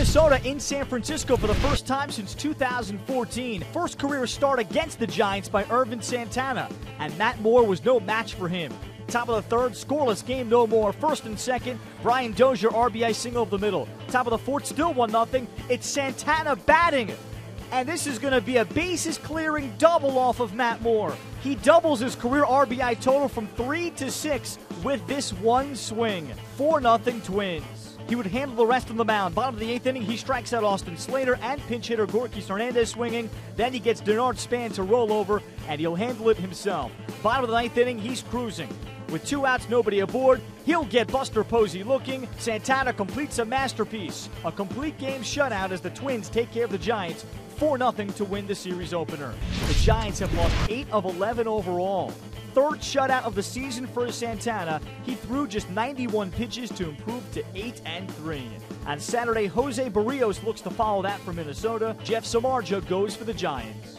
Minnesota in San Francisco for the first time since 2014. First career start against the Giants by Ervin Santana, and Matt Moore was no match for him. Top of the third, scoreless game, no more. First and second, Brian Dozier RBI single of the middle. Top of the fourth, still 1 0. It's Santana batting. And this is going to be a bases clearing double off of Matt Moore. He doubles his career RBI total from 3 to 6 with this one swing. 4 0 Twins. He would handle the rest of the mound. Bottom of the eighth inning, he strikes out Austin Slater and pinch hitter Gorky Hernandez swinging. Then he gets Denard Span to roll over, and he'll handle it himself. Bottom of the ninth inning, he's cruising. With two outs, nobody aboard, he'll get Buster Posey looking. Santana completes a masterpiece. A complete game shutout as the Twins take care of the Giants 4 0 to win the series opener. The Giants have lost 8 of 11 overall third shutout of the season for Santana, he threw just 91 pitches to improve to 8 and 3. On Saturday, Jose Berrios looks to follow that for Minnesota. Jeff Samardzija goes for the Giants.